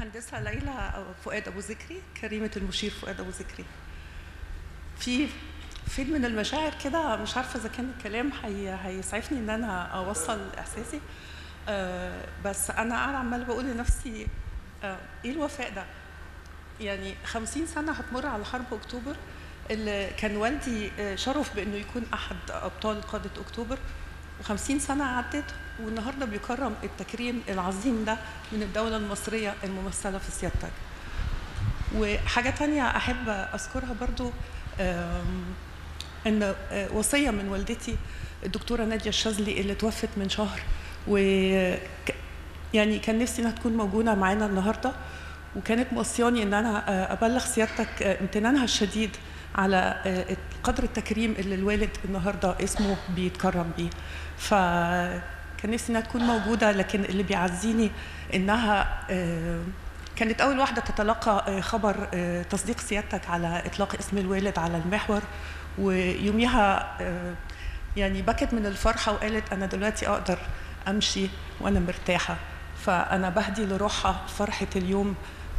مهندسة ليلى فؤاد أبو ذكري كريمة المشير فؤاد أبو ذكري. في فيلم من المشاعر كده مش عارفة إذا كان الكلام هيسعفني إن أنا أوصل إحساسي. آه، بس أنا قاعدة عمالة بقول لنفسي آه، إيه الوفاء ده؟ يعني 50 سنة هتمر على حرب أكتوبر اللي كان والدي آه، شرف بإنه يكون أحد أبطال قادة أكتوبر. 50 سنة عدت والنهاردة بيكرم التكريم العظيم ده من الدولة المصرية الممثلة في سيادتك. وحاجة ثانية أحب أذكرها برضو إن آه، وصية من والدتي الدكتورة نادية الشاذلي اللي توفت من شهر و يعني كان نفسي إنها تكون موجودة معانا النهارده وكانت موصياني إن أنا آه، أبلغ سيادتك آه، امتنانها الشديد على آه، قدر التكريم اللي الوالد النهارده اسمه بيتكرم بيه. فكان نفسي إنها تكون موجودة لكن اللي بيعزيني إنها آه، كانت أول واحدة تتلقى آه، خبر تصديق سيادتك على إطلاق اسم الوالد على المحور. ويوميها يعني بكت من الفرحة وقالت أنا دلوقتي أقدر أمشي وأنا مرتاحة. فأنا بهدي لروحها فرحة اليوم ال-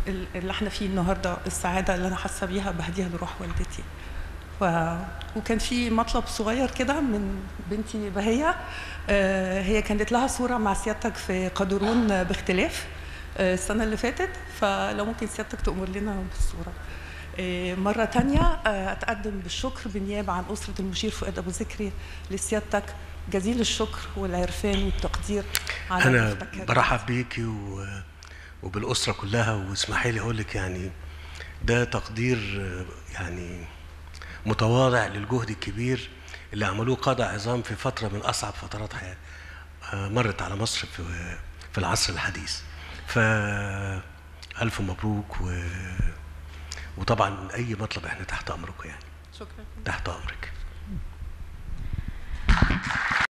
اللي إحنا فيه النهارده السعادة اللي أنا حاسة بيها بهديها لروح والدتي. و... وكان في مطلب صغير كده من بنتي بهية آه، هي كانت لها صورة مع سيادتك في قدرون باختلاف آه، السنة اللي فاتت. فلو ممكن سيادتك تأمر لنا بالصورة. آه، مرة تانية آه، أتقدم بالشكر بالنيابة عن أسرة المشير فؤاد أبو ذكري لسيادتك. جزيل الشكر والعرفان والتقدير على أنا مفتكرك. برحب بيكي و... وبالأسرة كلها واسمحي لي أقول لك يعني ده تقدير يعني متواضع للجهد الكبير اللي عملوه قادة عظام في فترة من أصعب فترات حياة آه، مرت على مصر في في العصر الحديث. ف ألف مبروك و... وطبعا أي مطلب إحنا تحت أمركم يعني. شكرا. تحت أمرك.